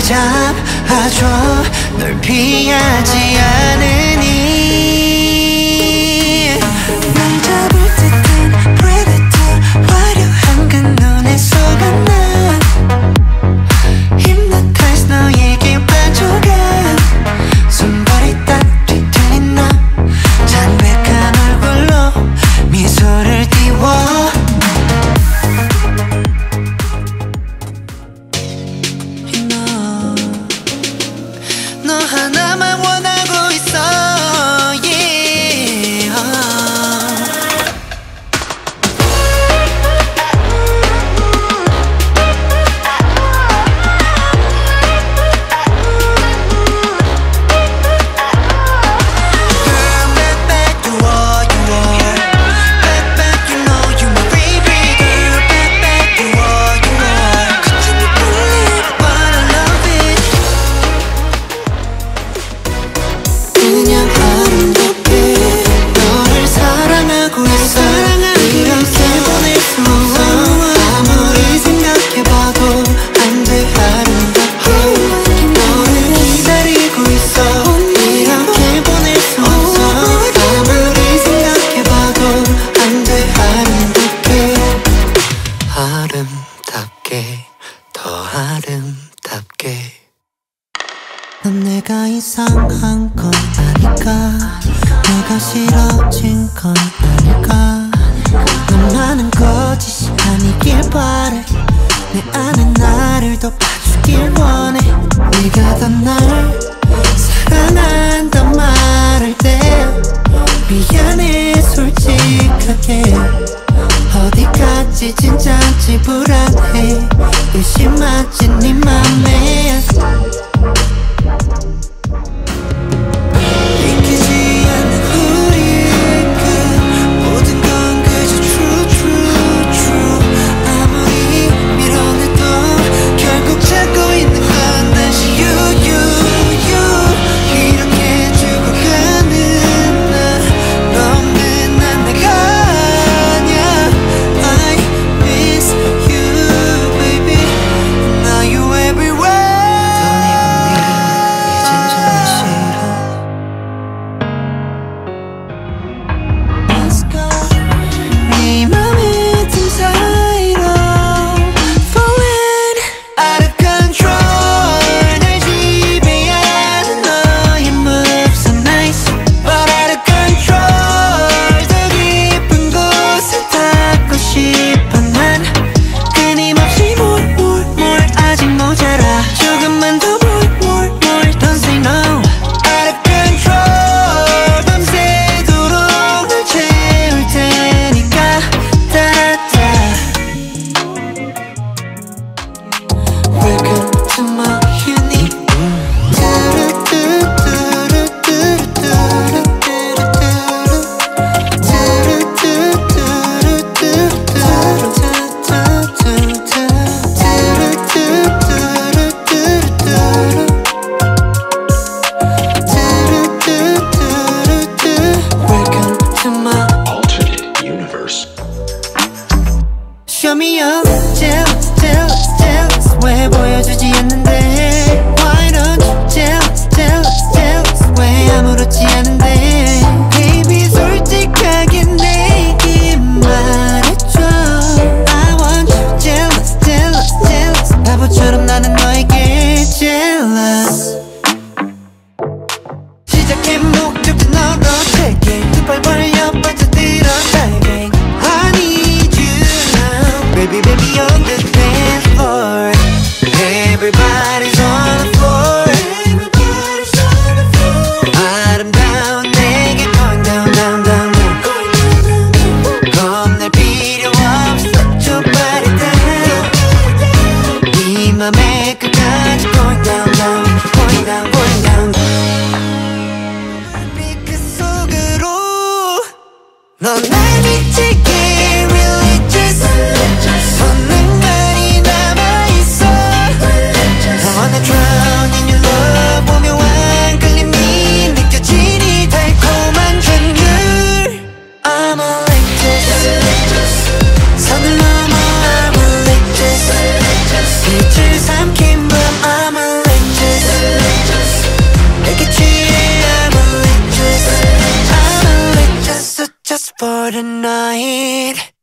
잡아줘. 널 피하지 않으니. 난 내가 이상한 건 아닐까? 내가 싫어진 건 아닐까? 너만은 거짓이 아니길 바래. 내 안에 나를 더 봐주길 원해. 네가 다 나를 사랑한다 말할 때 미안해 솔직하게. 어디까지 진짜지 불안해. 의심하지 네 맘에. 보여주지 for tonight.